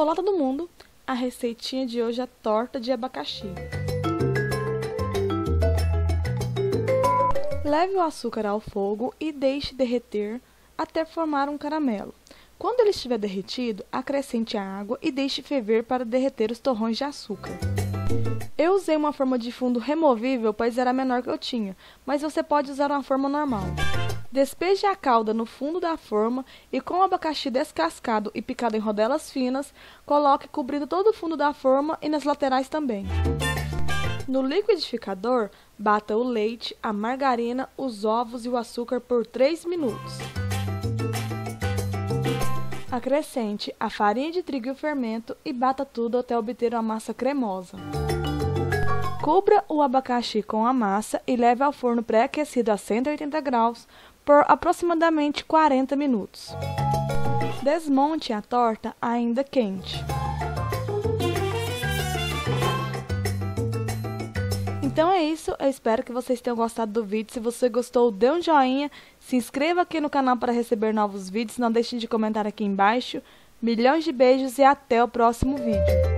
Olá todo mundo! A receitinha de hoje é torta de abacaxi. Leve o açúcar ao fogo e deixe derreter até formar um caramelo. Quando ele estiver derretido, acrescente a água e deixe ferver para derreter os torrões de açúcar. Eu usei uma forma de fundo removível, pois era a menor que eu tinha, mas você pode usar uma forma normal. Despeje a calda no fundo da forma e com o abacaxi descascado e picado em rodelas finas, coloque cobrindo todo o fundo da forma e nas laterais também. No liquidificador, bata o leite, a margarina, os ovos e o açúcar por 3 minutos. Acrescente a farinha de trigo e o fermento e bata tudo até obter uma massa cremosa. Cubra o abacaxi com a massa e leve ao forno pré-aquecido a 180 graus por aproximadamente 40 minutos. Desmonte a torta ainda quente. Então é isso, eu espero que vocês tenham gostado do vídeo. Se você gostou, dê um joinha, se inscreva aqui no canal para receber novos vídeos, não deixe de comentar aqui embaixo. Milhões de beijos e até o próximo vídeo.